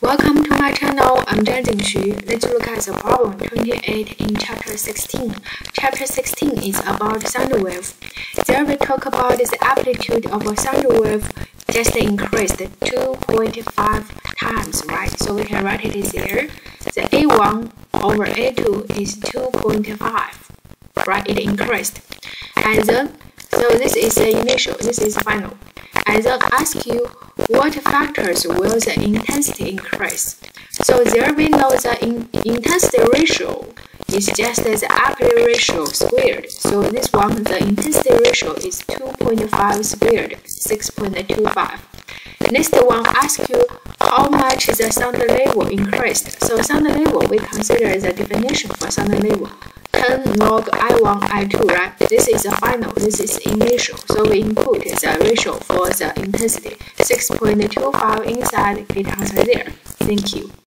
Welcome to my channel, I'm Zhang Xu. Let's look at the problem 28 in chapter 16. Chapter 16 is about sound wave. There we talk about the amplitude of a sound wave just increased 2.5 times, right? So we can write it there. The A1 over A2 is 2.5, right? It increased. And then, so this is the initial, this is final. And then ask you what factors will the intensity increase? So there we know the in intensity ratio is just the amplitude ratio squared. So this one, the intensity ratio is 2.5 squared, 6.25. Next one ask you how much the sound level increased. So sound level, we consider the definition for sound level. 10 log I1, I2, right? This is the final, this is initial. So we input the ratio for the intensity. 6.25 inside, it answer there. Thank you.